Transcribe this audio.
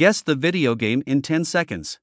Guess the video game in 10 seconds.